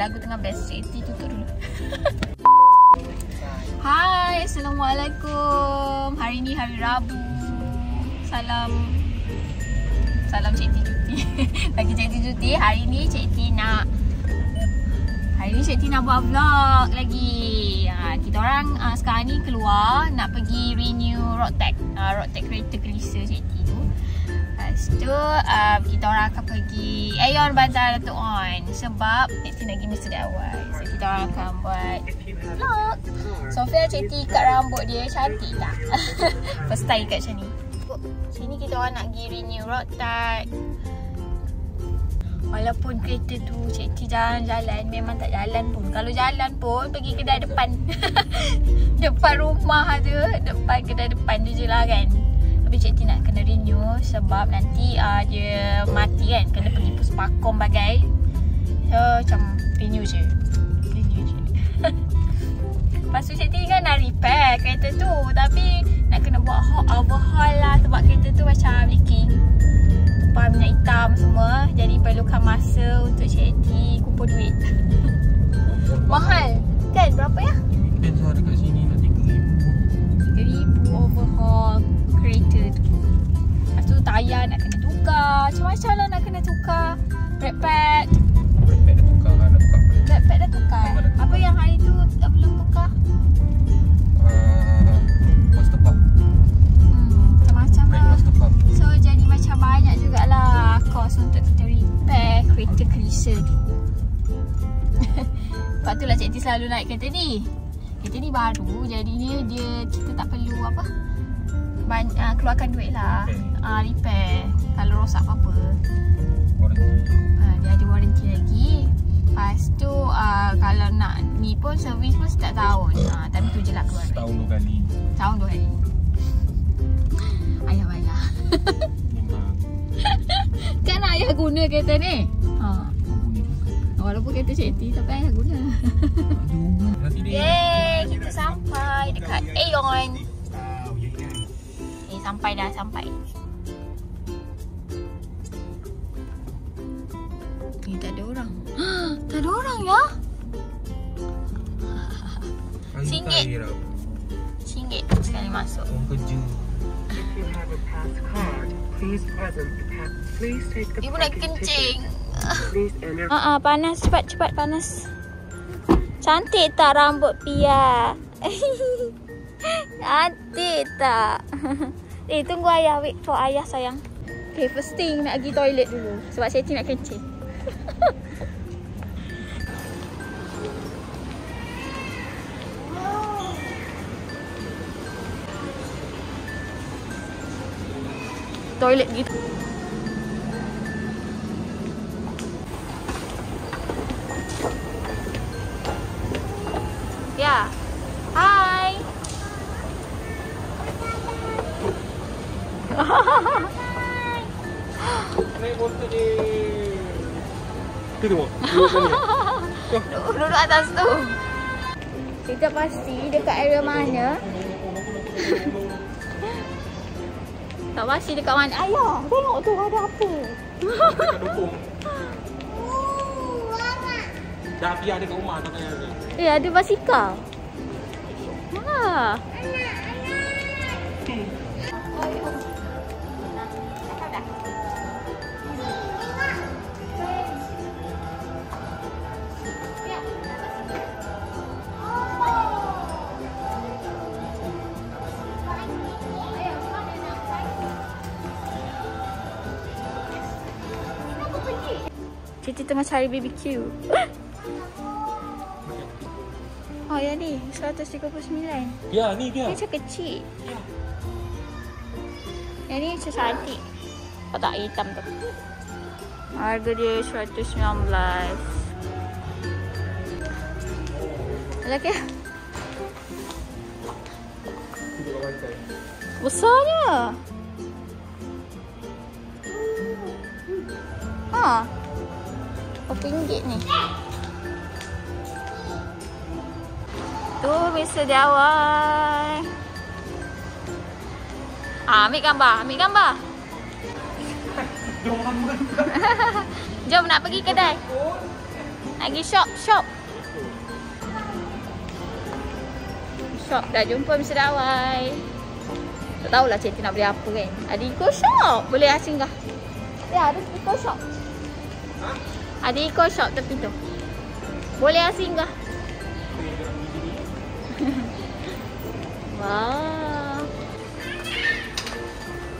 lagu tengah best. Cik T tutup dulu. Hai, Assalamualaikum. Hari ni hari Rabu. Salam Salam Cik T cuti. Bagi Cik T cuti, hari ni Cik T nak Hari ni Cik T nak buat vlog lagi. Ha, kita orang uh, sekarang ni keluar nak pergi renew road tag. Uh, road tag kereta kelisa Cik T tu. Lepas tu uh, kita orang akan pergi Aeon Bazar Datuk On sebab T nak mesti dari awal. So kita orang akan buat vlog. Sofia Cik T ikat rambut dia cantik tak? First time ikat macam ni. Sini kita orang nak pergi renew road tag. Walaupun kereta tu Cik T jalan-jalan Memang tak jalan pun Kalau jalan pun Pergi kedai depan Depan rumah tu Depan kedai depan tu je lah kan Tapi Cik T nak kena renew Sebab nanti uh, Dia mati kan Kena pergi puspakom bagai. So macam Renew je. Renew je. Lepas tu Cik kan nak repair kereta tu. Tapi Nak kena buat overhaul lah Sebab kereta tu macam leaking. Tumpah minyak hitam semua. Jadi perlukan masa untuk Cik kumpul duit nak kena tukar. Macam-macam lah nak kena tukar? Brake pad Backpack dah tukar lah, nak tukar. Brake pad dah tukar. Apa yang hari tu belum tukar? uh, Master Pump Hmm, macam-macam Brake lah So jadi macam banyak jugalah Kos untuk kita repair kereta kelisa tu. Sebab tu lah Cik T selalu naik kereta ni. Kereta ni baru Jadinya dia kita tak perlu apa Ban, uh, Keluarkan duit lah. Repair. Uh, Repair. Kalau rosak apa-apa. Warranty. Uh, Dia ada warranty lagi. Lepas tu uh, Kalau nak ni pun Servis pun setiap tahun. Uh, Tapi tu je lah keluar Setahun dua kali. Tahun dua hari Ayah bayar Memang. Kan ayah guna kereta ni? Ha. Walaupun kereta Cik T Tapi ayah guna. Aduh Yeay Kita sampai dekat Aeon Eh sampai dah sampai Ada orang ya Singgit. Singgit sekali masuk Orang kerja If you have a pass card, please present the pass. Please take the Ibu nak kencing. Please enter. Ah, uh panas cepat cepat panas. Cantik tak rambut Pia? Cantik tak? eh tunggu ayah wait for ayah sayang. Okay first thing nak pergi toilet dulu sebab saya nak kencing. Toilet gitu. Ya. Hai. Naik motor Tu tengok kali Duduk, duduk atas tu. Kita pasti dekat area mana? tak pasti dekat mana. Ayah, tengok tu ada apa. Dekat dukung Dah Fia ada kat rumah tak payah ada Eh, ada basikal. Ha. Citi tengah cari BBQ. Oh, ya ni. 139. Ya ni Dia dia macam kecil. Yang ni macam cantik. Kotak hitam tu. Harga dia 119. Lagi Duduk kat lantai besarnya. Ha. Berapa ringgit ni? Tu bisa di awal. Ah, ambil gambar, ambil gambar. Dia Jom nak pergi kedai. Nak pergi shop, shop. Shop dah jumpa Mr. Dawai. Tak tahulah Cik nak beli apa kan. Ada Eco Shop. Boleh lah singgah. Ya, ada Eco Shop. Ada Eco Shop tepi tu. Boleh lah singgah. Wah.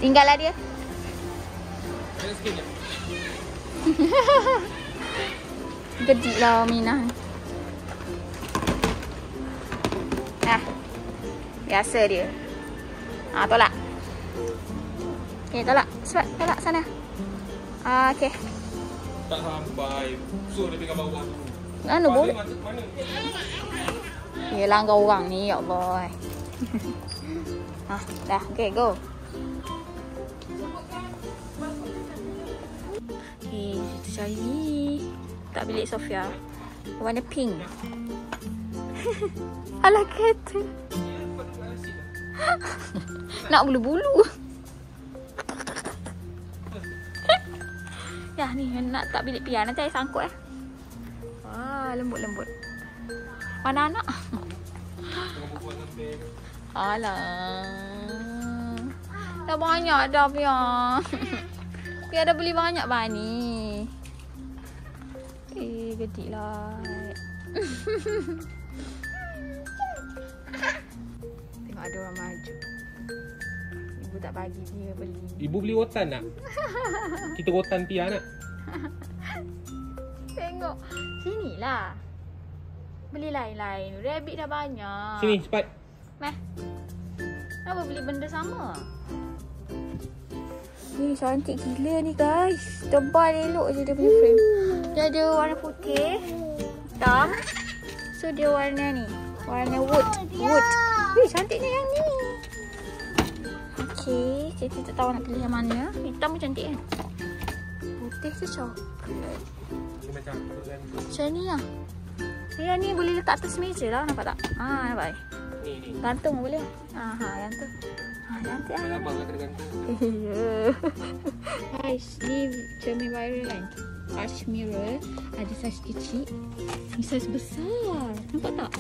Tinggallah dia. Banyak sikit je. Gedik lah Minah ni. Nah. Biasa dia. Ah, tolak. Okay, tolak. Cepat, tolak sana. Ah, okay. Tak sampai. So dia tinggal bawah tu. Anu boleh. Mana? mana? Ya langgar orang ni, ya Allah. ha, dah. Okay, go. Okay, kita cari ni. Tak bilik Sofia. Warna pink. Alah kereta. Nak bulu-bulu. Ya ni nak tak bilik pian nanti saya sangkut eh. Wah, lembut-lembut. Mana anak? Alah. Dah banyak dah Pia. Pia dah beli banyak bani. Eh, gedik lah. Tengok ada orang maju. Ibu tak bagi dia beli. Ibu beli rotan nak? Kita rotan pia nak? Tengok. Sinilah. Beli lain-lain. Rabbit dah banyak. Sini cepat. Meh. Kenapa beli benda sama? Ni cantik gila ni guys. Tebal elok je dia punya frame. Dia ada warna putih, hitam. So dia warna ni. Warna wood. Wood. Wih cantiknya yang ni. Okay. Cik tak tahu nak pilih yang mana. Hitam pun cantik kan? Putih tu coklat. Macam kan. Macam ni lah. Yang ni boleh letak atas meja lah. Nampak tak? Ha, nampak? Ni ni. Gantung boleh. Ha, ha, yang tu. Ha, Kalau lah. abang nak kena gantung. Ya. Guys, ni cermin viral kan? Arch mirror. Ada saiz kecil. Ni saiz besar. Nampak tak?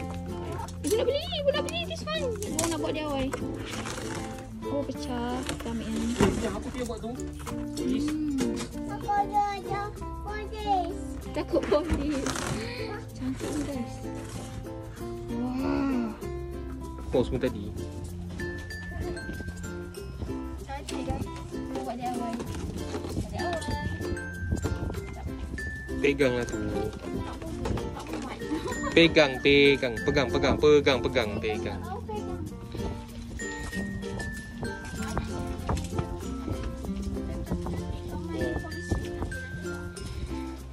Ibu nak beli. Ibu nak beli this one. Ibu nak buat DIY. Oh, pecah. Kita ambil yang ni. Apa dia buat tu? Is. Hmm. Takut polis. Cantik guys. Wah. Pause pun tadi. Cantik guys. Kita buat DIY. DIY. Pegang lah tu. Pegang, pegang, pegang, pegang, pegang, pegang, pegang.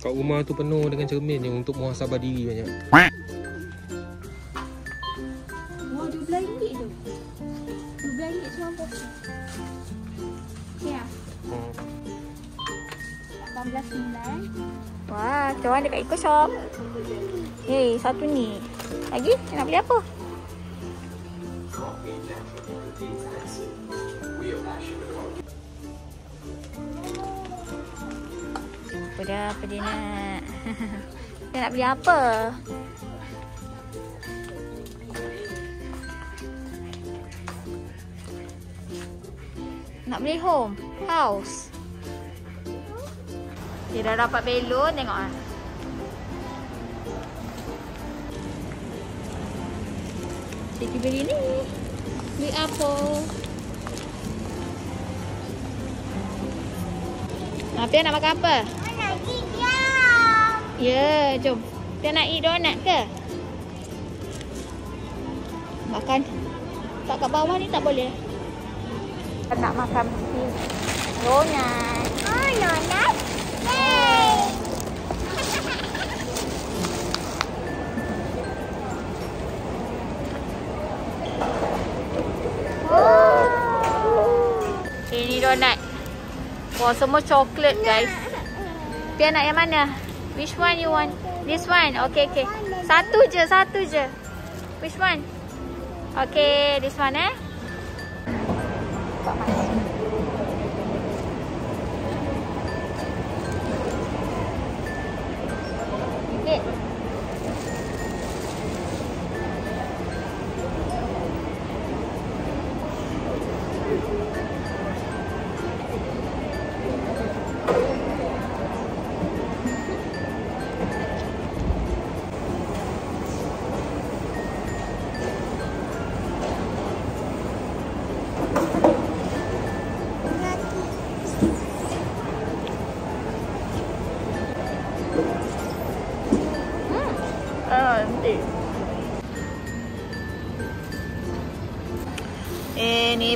Kat rumah tu penuh dengan cermin yang untuk muhasabah diri banyak. Wah, RM12 tu. RM12 cuma porsi. Ya, Hmm. 18.9. Wah, cawan dekat Eco Shop. Hei, satu ni. Lagi? Nak beli apa? Apa dah, apa dia nak? dia nak beli apa? Nak beli home, house. Dia dah dapat belon, tengok ah. Cikgu beli ni. Beli apple. Ah, Pia nak makan apa? Ya, jom. Pia nak eat donut ke? Makan. Tak kat bawah ni tak boleh. Nak makan donut. Oh, donut. Yay! Ini donut. Wah, semua coklat guys. Pia nak yang mana? Which one you want? This one. Okay, okay. Satu je, satu je. Which one? Okay, this one eh. Okay.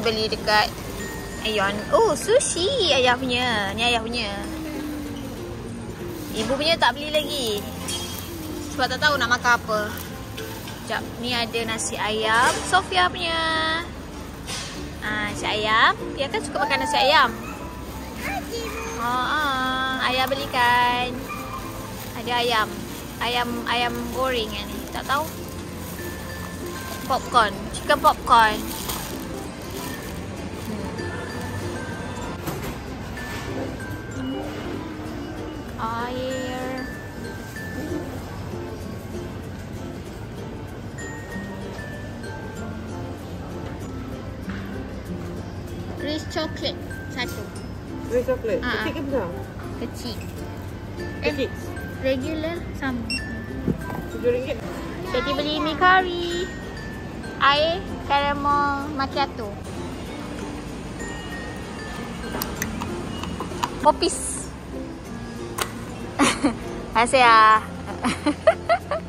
Beli dekat Aeon. Oh, sushi ayah punya. Ni ayah punya. Ibu punya tak beli lagi. Sebab tak tahu nak makan apa. Sekejap, ni ada nasi ayam. Sofia punya. Ah, nasi ayam. Dia kan suka makan nasi ayam. Oh, ah, ayah belikan. Ada ayam. Ayam ayam goreng ni. Tak tahu. Popcorn. Chicken popcorn. Air. Rich chocolate satu. Ini coklat. Ah, Kecil ke besar? Kecil. Eh, Kecil. regular sama. RM7. Jadi beli mi kari. Air caramel macchiato. Popis. Terima ah.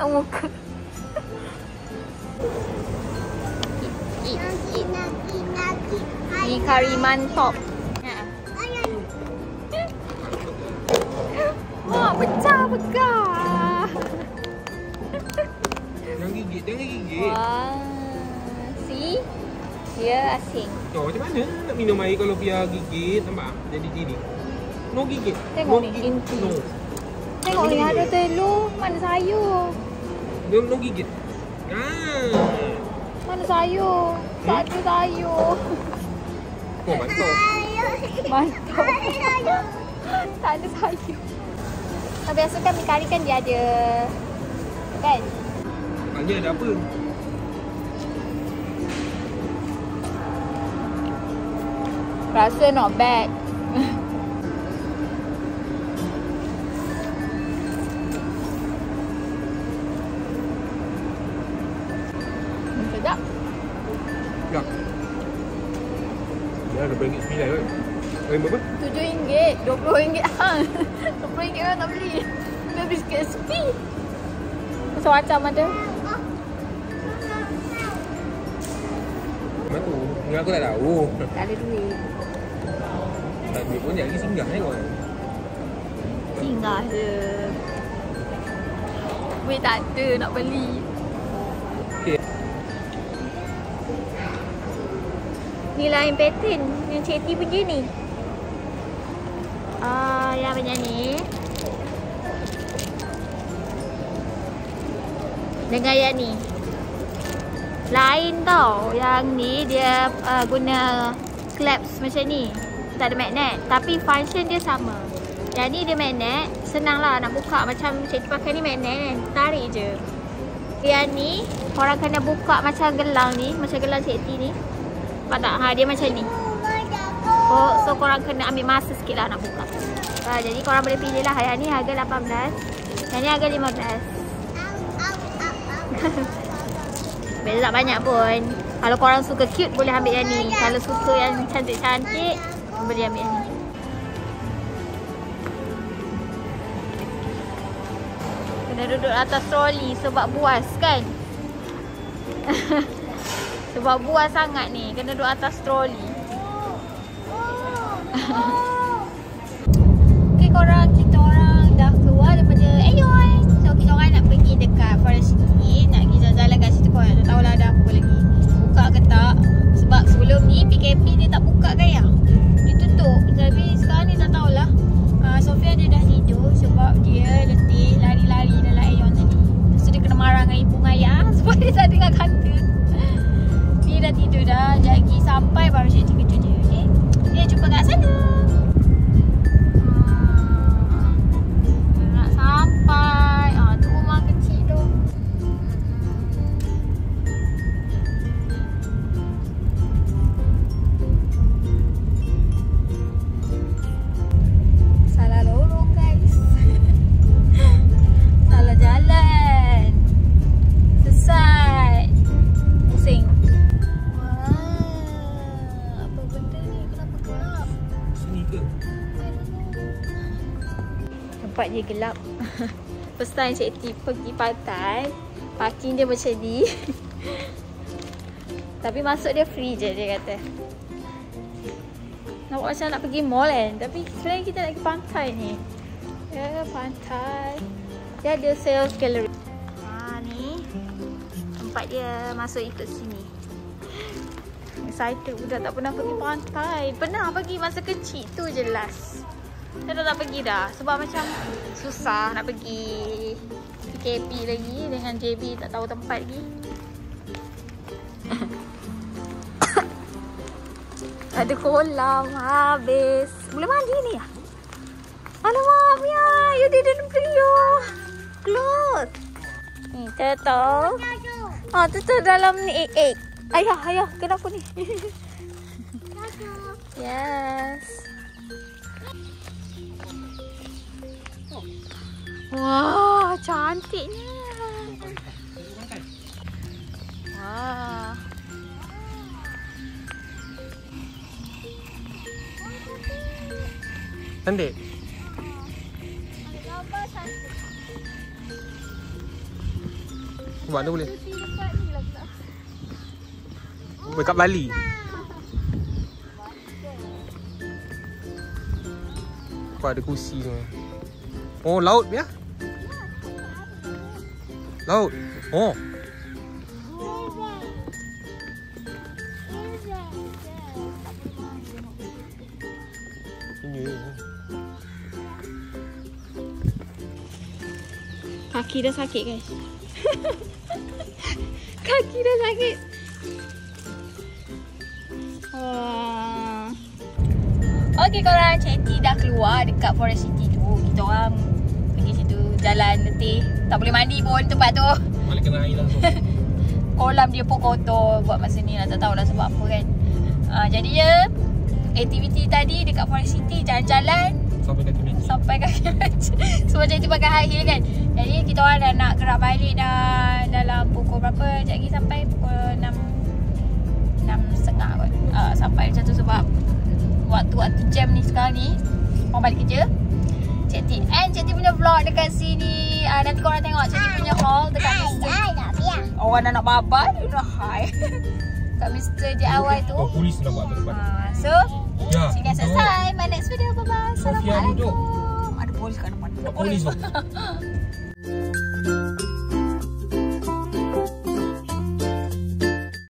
Muka. Mi kari mantap. Wah, pecah pegah. Jangan gigit, jangan gigit. Wah. See? Dia asing. Oh, macam mana nak minum air kalau biar gigit? Nampak? Jadi gini. No gigit. Tengok no ni, gigit. inti. No. Tengok ni ada telur. Mana sayur? No, no gigit. Ah. Mana sayur? Tak ada sayur. Oh, mantap. Mantap. tak ada sayur. Oh, biasa kan mi kari kan dia ada. Kan? Tanya ada apa? Rasa not bad. Macam-macam ada. Mana tu? Ingat aku tak tahu. Tak ada duit. Tak duit pun lagi singgah tengok. Singgah je. Duit tak ada nak beli. Okey. Ni lain pattern yang Cik T pergi ni. Ah, yang macam ni. Dengan yang ni. Lain tau. Yang ni dia uh, guna clamps macam ni. Tak ada magnet. Tapi function dia sama. Yang ni dia magnet. Senang lah nak buka. Macam Cik T pakai ni magnet kan. Tarik je. Yang ni korang kena buka macam gelang ni. Macam gelang Cik T ni. Nampak tak? Ha, dia macam ni. Oh, so korang kena ambil masa sikit lah nak buka. Ha, jadi korang boleh pilih lah. Yang ni harga 18. Yang ni harga 15. Beza tak banyak pun. Kalau korang suka cute boleh ambil yang ni. Kalau suka yang cantik-cantik boleh ambil yang ni. Kena duduk atas troli sebab buas kan? sebab buas sangat ni. Kena duduk atas troli. Situ korang tak tahulah ada apa lagi. Buka ke tak. Sebab sebelum ni PKP dia tak buka kan ya? Dia tutup. Tapi sekarang ni tak tahulah. Uh, Sofia dia dah tidur sebab dia letih lari-lari dalam Aeon tadi. Lepas tu dia kena marah dengan ibu dengan ayah sebab dia tak dengar kata. Ni dah tidur dah. Lagi sampai baru cik dia. Okay? Dia dia gelap. First time Cik T pergi pantai. Parking dia macam ni. Tapi masuk dia free je dia kata. Nampak macam nak pergi mall kan. Tapi sebenarnya kita nak pergi pantai ni. Ya, pantai. Dia ada sales gallery. Ha ni. Tempat dia masuk ikut sini. Excited budak tak pernah pergi pantai. Pernah pergi masa kecil tu je last. Saya dah tak pergi dah. Sebab macam susah nak pergi PKP lagi dengan JB tak tahu tempat lagi. Ada kolam habis. Boleh mandi ni ah? Alamak, Mia. You didn't bring your clothes. Ni, turtle. Ah, turtle dalam ni egg, egg. Ayah, ayah. Kenapa ni? yes. Wah, cantiknya. Wah. Cantik. Buat tu boleh. Dekat Bali. Apa ada kursi tu. Oh, laut ya? Laut. Oh. Kaki dah sakit guys. Kaki dah sakit. Wah. Okey korang, Cik T dah keluar dekat Forest City tu. Kita orang pergi situ jalan letih. Tak boleh mandi pun tempat tu. Balik kena air langsung. Kolam dia pun kotor buat masa ni lah. Tak tahu dah sebab apa kan. Uh, jadi ya, aktiviti tadi dekat Forest City jalan-jalan Sampai kaki meja. sampai kaki macam Sebab macam tu pakai high heel kan Jadi kita orang dah nak gerak balik dah Dalam pukul berapa Sekejap lagi sampai pukul 6 6.30 kot uh, Sampai macam tu sebab Waktu-waktu jam ni sekarang ni Orang balik kerja Cik T And Cik T punya vlog dekat sini uh, Nanti korang tengok Cik T punya haul Dekat Mr. Orang dah nak babat You know hi Kat Mr. DIY tu Oh, polis nak buat tu depan. uh, So Ya. Sini dah duduk. selesai My next video Bye-bye Assalamualaikum. Ada polis kat depan Polis tu.